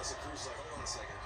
Cruz like, hold on a second.